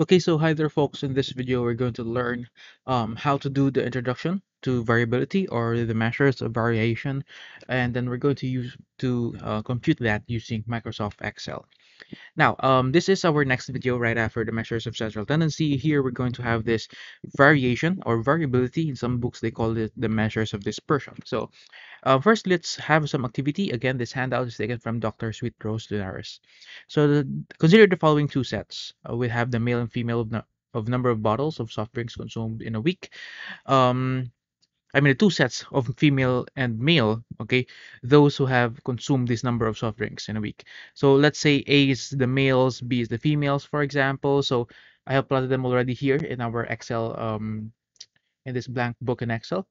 Okay, so hi there folks. In this video, we're going to learn um, how to do the introduction to variability or the measures of variation. And then we're going to use to uh, compute that using Microsoft Excel. Now, um, this is our next video right after the measures of central tendency. Here, we're going to have this variation or variability. In some books, they call it the measures of dispersion. So uh, first, let's have some activity. Again, this handout is taken from Dr. Sweet Rose Linares. So the, consider the following two sets. Uh, we have the male and female of, of number of bottles of soft drinks consumed in a week. Um, I mean, the two sets of female and male, okay, those who have consumed this number of soft drinks in a week. So let's say A is the males, B is the females, for example. So I have plotted them already here in our Excel, um, in this blank book in Excel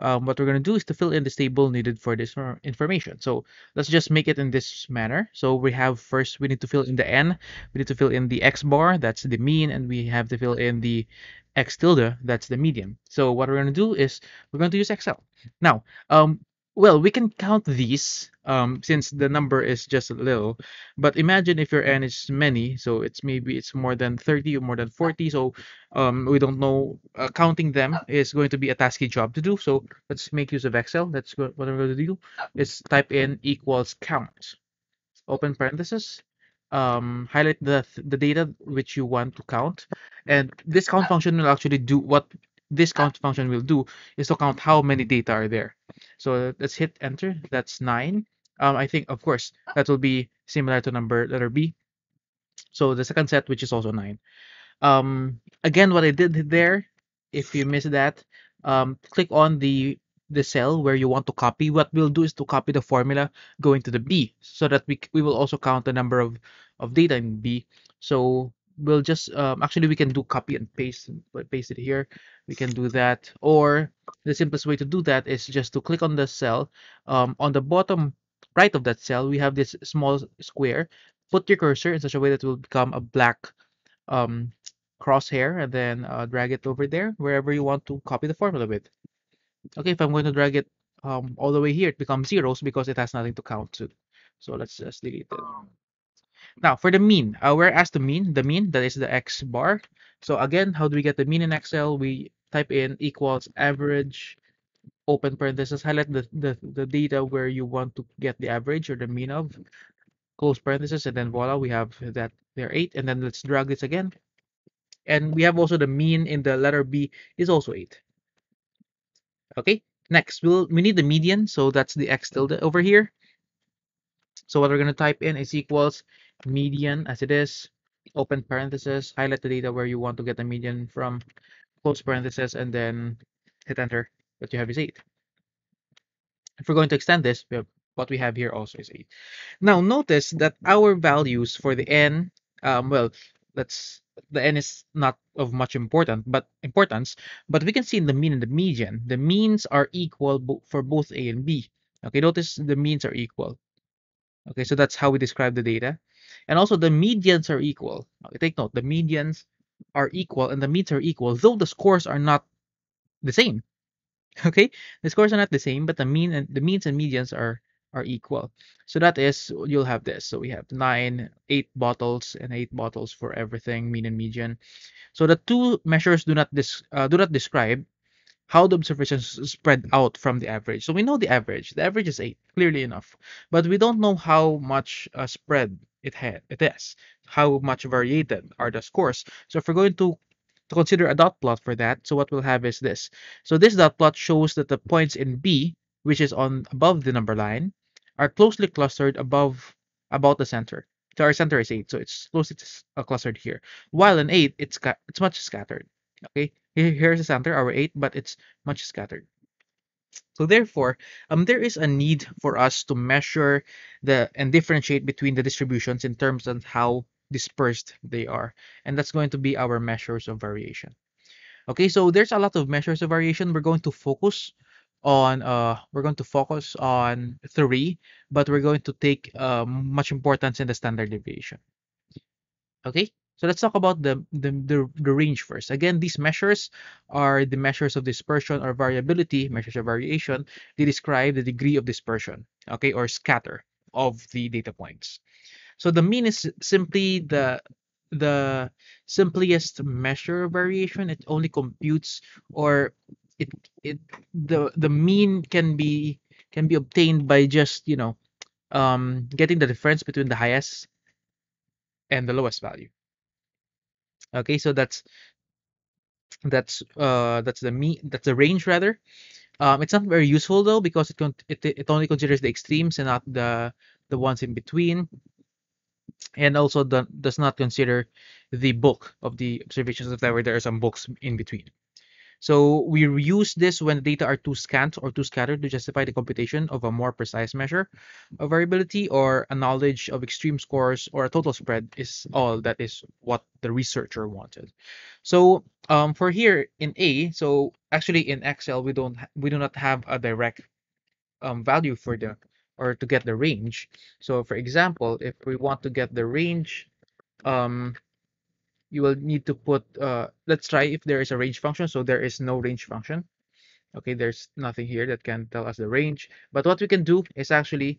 um, what we're going to do is to fill in this table needed for this information. So let's just make it in this manner. So we have first, we need to fill in the n, we need to fill in the x bar, that's the mean, and we have to fill in the x tilde, that's the median. So what we're going to do is we're going to use Excel. Now, um, well, we can count these um, since the number is just a little. But imagine if your n is many, so it's maybe it's more than 30 or more than 40. So um, we don't know. Uh, counting them is going to be a tasky job to do. So let's make use of Excel. That's what we're going to do. Is type in equals count. Open parenthesis. Um, highlight the the data which you want to count, and this count function will actually do what this count function will do is to count how many data are there. So let's hit enter. That's nine. Um, I think, of course, that will be similar to number letter B. So the second set, which is also nine. Um, again, what I did there, if you missed that, um, click on the the cell where you want to copy. What we'll do is to copy the formula going to the B so that we, we will also count the number of, of data in B. So we'll just um, actually we can do copy and paste paste it here we can do that or the simplest way to do that is just to click on the cell um, on the bottom right of that cell we have this small square put your cursor in such a way that it will become a black um, crosshair and then uh, drag it over there wherever you want to copy the formula with okay if I'm going to drag it um, all the way here it becomes zeros because it has nothing to count to so let's just delete it now for the mean, uh, we're asked the mean, the mean that is the x bar. So again, how do we get the mean in Excel? We type in equals average, open parenthesis, highlight the, the, the data where you want to get the average or the mean of, close parenthesis, and then voila, we have that there 8. And then let's drag this again. And we have also the mean in the letter B is also 8. Okay, next, we'll, we need the median. So that's the x tilde over here. So what we're going to type in is equals median as it is, open parenthesis, highlight the data where you want to get the median from, close parenthesis, and then hit enter. What you have is 8. If we're going to extend this, we have, what we have here also is 8. Now notice that our values for the n, um, well, let's the n is not of much important but importance but we can see in the mean and the median the means are equal for both a and b okay notice the means are equal okay so that's how we describe the data and also the medians are equal. okay, Take note, the medians are equal and the means are equal, though the scores are not the same. Okay, the scores are not the same, but the mean and the means and medians are are equal. So that is you'll have this. So we have nine, eight bottles, and eight bottles for everything, mean and median. So the two measures do not dis, uh, do not describe how the observations spread out from the average. So we know the average. The average is eight, clearly enough, but we don't know how much uh, spread it had it is how much variated are the scores so if we're going to to consider a dot plot for that so what we'll have is this so this dot plot shows that the points in b which is on above the number line are closely clustered above about the center so our center is 8 so it's closely uh, clustered here while in 8 it's it's much scattered okay here's the center our 8 but it's much scattered so therefore, um, there is a need for us to measure the and differentiate between the distributions in terms of how dispersed they are. And that's going to be our measures of variation. Okay, so there's a lot of measures of variation. We're going to focus on uh we're going to focus on three, but we're going to take uh, much importance in the standard deviation. Okay, so let's talk about the, the, the, the, range first. Again, these measures are the measures of dispersion or variability, measures of variation. They describe the degree of dispersion, okay, or scatter of the data points. So the mean is simply the the simplest measure of variation. It only computes or it it the the mean can be can be obtained by just you know um getting the difference between the highest and the lowest value. Okay, so that's that's uh that's the mean that's the range rather. Um, it's not very useful though because it con it it only considers the extremes and not the the ones in between, and also the, does not consider the bulk of the observations if ever there are some books in between. So we use this when data are too scant or too scattered to justify the computation of a more precise measure of variability or a knowledge of extreme scores or a total spread is all that is what the researcher wanted. So um, for here in A, so actually in Excel we don't we do not have a direct um, value for the or to get the range. So for example, if we want to get the range um, you will need to put, uh, let's try if there is a range function. So there is no range function. Okay, there's nothing here that can tell us the range. But what we can do is actually,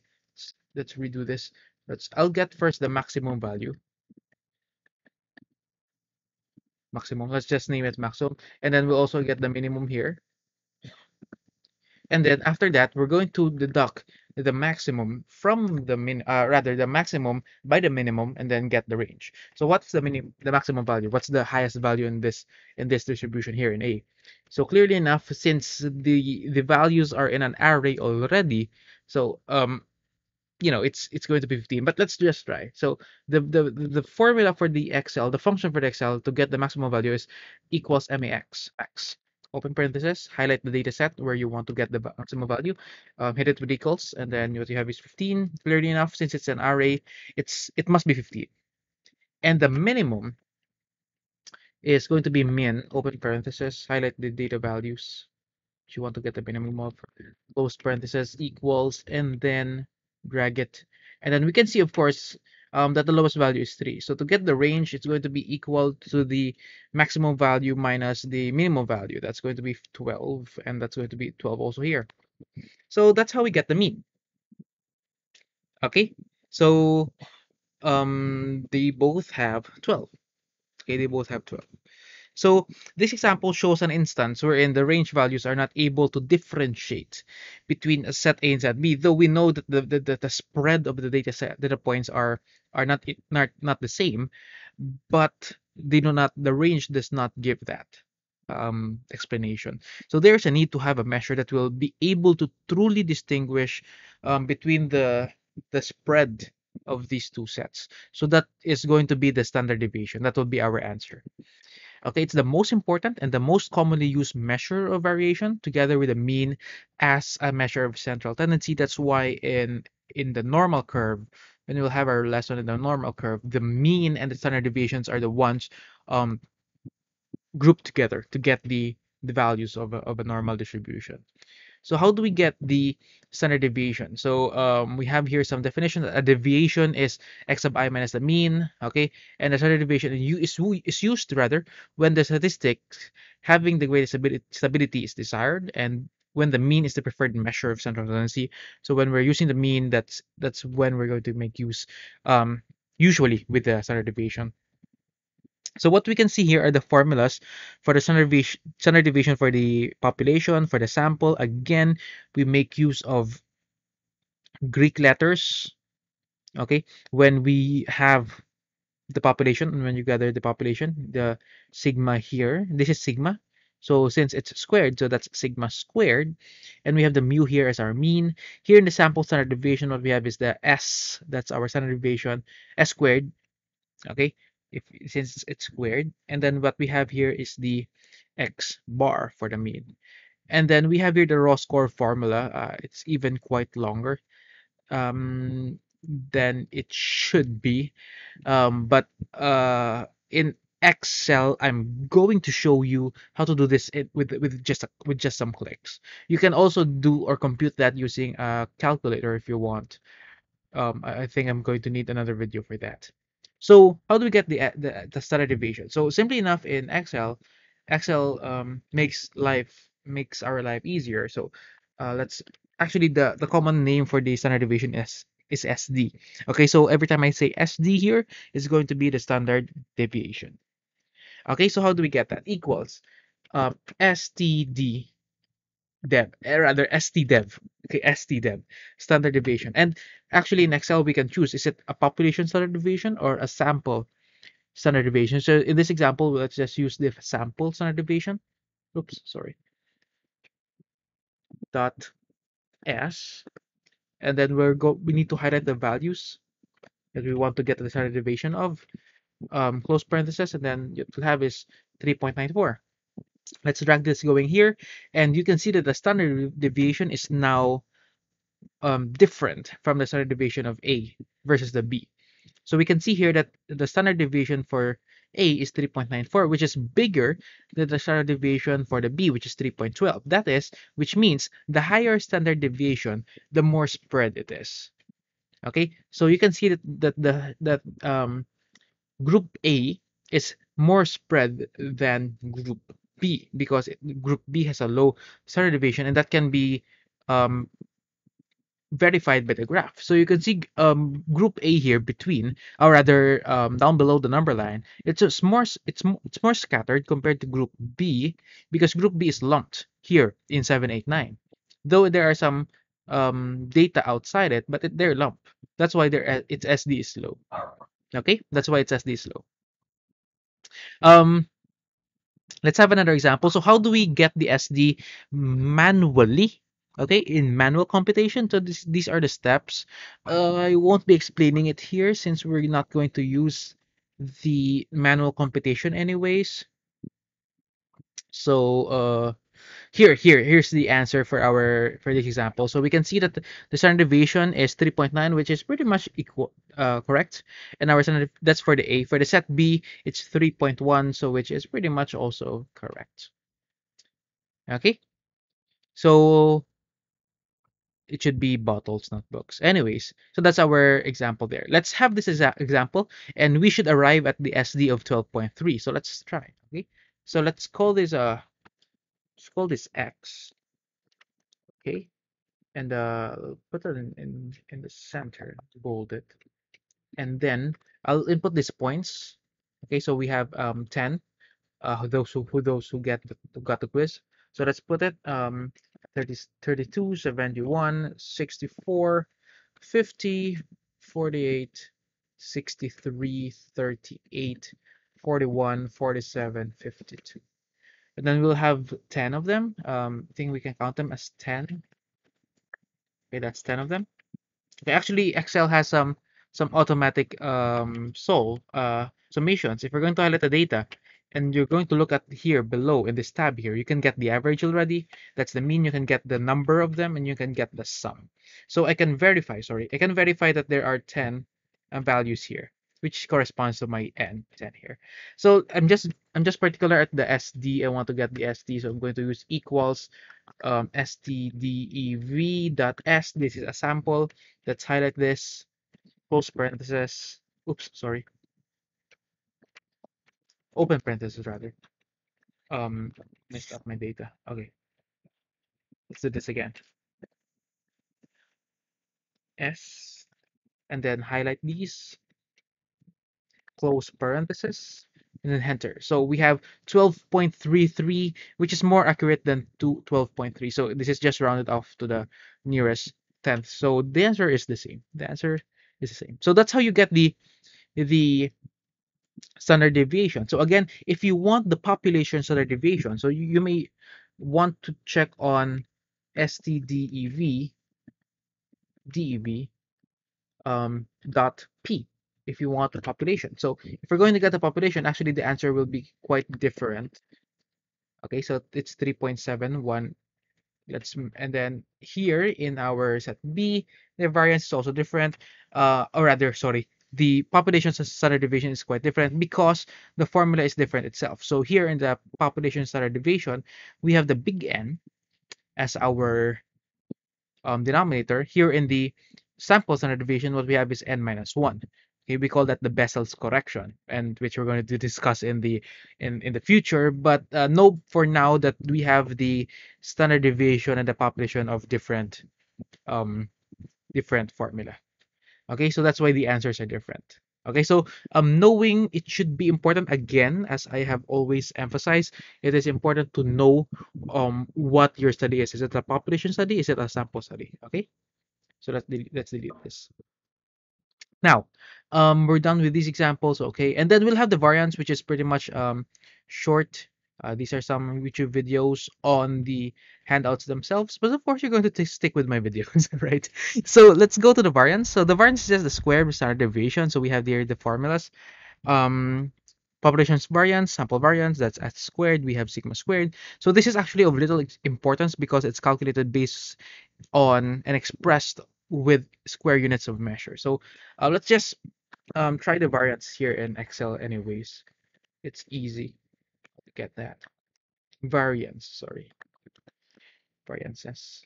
let's redo this. Let's, I'll get first the maximum value. Maximum, let's just name it maximum. And then we'll also get the minimum here. And then after that, we're going to deduct the maximum from the min, uh, rather the maximum by the minimum, and then get the range. So what's the minimum, the maximum value? What's the highest value in this in this distribution here in A? So clearly enough, since the the values are in an array already, so um, you know it's it's going to be 15 but let's just try so the the the formula for the excel the function for the excel to get the maximum value is equals max x open parenthesis, highlight the data set where you want to get the maximum value, um, hit it with equals, and then what you have is 15. Clearly enough, since it's an array, it's it must be 15. And the minimum is going to be min, open parenthesis, highlight the data values. You want to get the minimum of close parenthesis equals, and then drag it. And then we can see, of course, um, that the lowest value is 3. So to get the range, it's going to be equal to the maximum value minus the minimum value. That's going to be 12, and that's going to be 12 also here. So that's how we get the mean. Okay, so um, they both have 12. Okay, they both have 12. So this example shows an instance wherein the range values are not able to differentiate between a set A and set B, though we know that the, the, the spread of the data set data points are are not not not the same, but they do not the range does not give that um, explanation. So there's a need to have a measure that will be able to truly distinguish um, between the the spread of these two sets. So that is going to be the standard deviation. That will be our answer. Okay, it's the most important and the most commonly used measure of variation together with the mean as a measure of central tendency. That's why in in the normal curve, when we'll have our lesson in the normal curve, the mean and the standard deviations are the ones um, grouped together to get the, the values of a, of a normal distribution. So how do we get the standard deviation? So um, we have here some definition. That a deviation is x sub i minus the mean, okay? And the standard deviation is, is used rather when the statistics having the greatest stability is desired and when the mean is the preferred measure of central tendency. So when we're using the mean, that's that's when we're going to make use um, usually with the standard deviation. So what we can see here are the formulas for the standard deviation, standard deviation for the population, for the sample. Again, we make use of Greek letters, okay? When we have the population, and when you gather the population, the sigma here, this is sigma. So since it's squared, so that's sigma squared. And we have the mu here as our mean. Here in the sample standard deviation, what we have is the S, that's our standard deviation, S squared, okay? If since it's squared and then what we have here is the x bar for the mean and then we have here the raw score formula uh, it's even quite longer um, than it should be um, but uh, in Excel, I'm going to show you how to do this with with just a, with just some clicks. You can also do or compute that using a calculator if you want. Um, I think I'm going to need another video for that. So how do we get the, uh, the, the standard deviation? So simply enough in Excel, Excel um, makes life makes our life easier. So uh, let's actually the the common name for the standard deviation is is SD. Okay, so every time I say SD here, it's going to be the standard deviation. Okay, so how do we get that? Equals uh, STD dev, eh, rather STDev. Okay, STDev, standard deviation. And actually in Excel, we can choose, is it a population standard deviation or a sample standard deviation? So in this example, let's just use the sample standard deviation. Oops, sorry. Dot S. And then we're go we need to highlight the values that we want to get the standard deviation of. Um, close parenthesis, and then to have is 3.94. Let's drag this going here, and you can see that the standard deviation is now um, different from the standard deviation of A versus the B. So we can see here that the standard deviation for A is 3.94, which is bigger than the standard deviation for the B, which is 3.12. That is, which means the higher standard deviation, the more spread it is. Okay, so you can see that that the that um, group A is more spread than group B because it, group B has a low standard deviation, and that can be um, verified by the graph. So you can see um, group A here between, or rather um, down below the number line, it's just more it's it's more scattered compared to group B because group B is lumped here in 789. Though there are some um, data outside it, but it, they're lumped. That's why they're its SD is low. Okay, that's why its SD is low. Um, let's have another example. So how do we get the SD manually? Okay, in manual computation. So this, these are the steps. Uh, I won't be explaining it here since we're not going to use the manual computation anyways. So uh, here, here, here's the answer for our for this example. So we can see that the, standard deviation is 3.9, which is pretty much equal, uh, correct. And our standard that's for the A. For the set B, it's 3.1, so which is pretty much also correct. Okay, so it should be bottles, not books. Anyways, so that's our example there. Let's have this example, and we should arrive at the SD of 12.3. So let's try. Okay, so let's call this a let's call this X. Okay, and uh, put it in, in in the center, bold it, and then I'll input these points. Okay, so we have um 10. Uh, those who, who those who get the, who got the quiz. So let's put it um 30, 32, 71, 64, 50, 48, 63, 38, 41, 47, 52. And then we'll have 10 of them. Um, I think we can count them as 10. Okay, that's 10 of them. Okay, actually, Excel has some some automatic um, solve uh, summations. If we're going to highlight the data, and you're going to look at here below in this tab here you can get the average already that's the mean you can get the number of them and you can get the sum so i can verify sorry i can verify that there are 10 uh, values here which corresponds to my n 10 here so i'm just i'm just particular at the sd i want to get the sd so i'm going to use equals um stdev dot s this is a sample let's highlight this close parenthesis oops sorry open parenthesis rather. Um, messed up my data. Okay. Let's do this again. S, and then highlight these, close parenthesis, and then enter. So we have 12.33, which is more accurate than 12.3. So this is just rounded off to the nearest tenth. So the answer is the same. The answer is the same. So that's how you get the the standard deviation. So again, if you want the population standard deviation, so you, you may want to check on stdev dev um, dot p if you want the population. So if we're going to get the population, actually the answer will be quite different. Okay, so it's 3.71. Let's and then here in our set B, the variance is also different. Uh, or rather, sorry, the population standard deviation is quite different because the formula is different itself. So here in the population standard deviation, we have the big N as our um, denominator. Here in the sample standard deviation, what we have is N minus 1. Okay, we call that the Bessel's correction, and which we're going to discuss in the in in the future. But uh, know for now that we have the standard deviation and the population of different um different formula. Okay, so that's why the answers are different. Okay, so um, knowing it should be important again, as I have always emphasized, it is important to know um what your study is. Is it a population study? Is it a sample study? Okay, so let's delete, let's delete this. Now, um, we're done with these examples, okay? And then we'll have the variance, which is pretty much um, short. Uh, these are some YouTube videos on the handouts themselves, but of course you're going to stick with my videos, right? So let's go to the variance. So the variance is just the square standard deviation. So we have here the formulas. Um, population's variance, sample variance, that's s squared, we have sigma squared. So this is actually of little importance because it's calculated based on and expressed with square units of measure. So uh, let's just um, try the variance here in Excel anyways. It's easy to get that. Variance, sorry. Variances.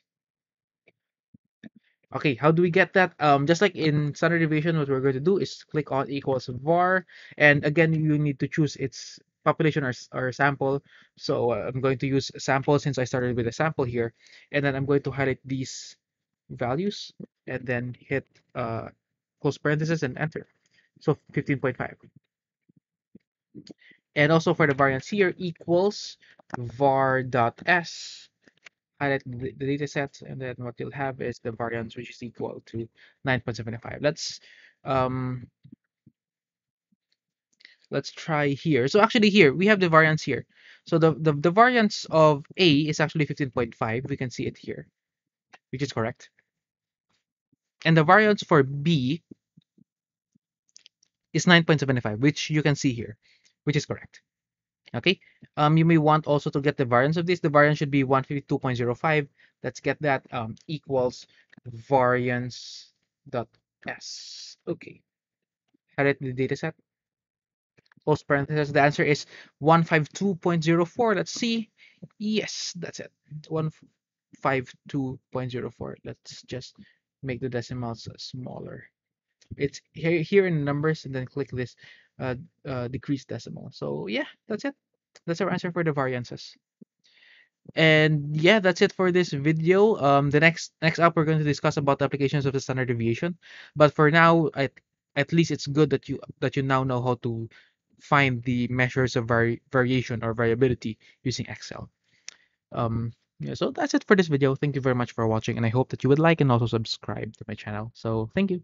Okay, how do we get that? Um, just like in standard deviation, what we're going to do is click on equals var, and again, you need to choose its population or, or sample. So uh, I'm going to use sample since I started with a sample here, and then I'm going to highlight these values and then hit uh, close parenthesis and enter. So 15.5. And also for the variance here equals var.s highlight the, the data set and then what you'll have is the variance which is equal to 9.75 let's um let's try here. So actually here we have the variance here. So the the, the variance of a is actually 15.5 we can see it here which is correct and the variance for b is 9.75 which you can see here which is correct Okay, um, you may want also to get the variance of this. The variance should be 152.05. Let's get that um, equals variance dot s. Okay, highlight the data set. Close parenthesis. The answer is 152.04. Let's see. Yes, that's it. 152.04. Let's just make the decimals smaller. It's here here in numbers, and then click this uh, uh, decrease decimal. So yeah, that's it. That's our answer for the variances. And yeah, that's it for this video. Um, the next next up, we're going to discuss about the applications of the standard deviation. But for now, at at least it's good that you that you now know how to find the measures of vari variation or variability using Excel. Um, yeah, so that's it for this video. Thank you very much for watching, and I hope that you would like and also subscribe to my channel. So thank you.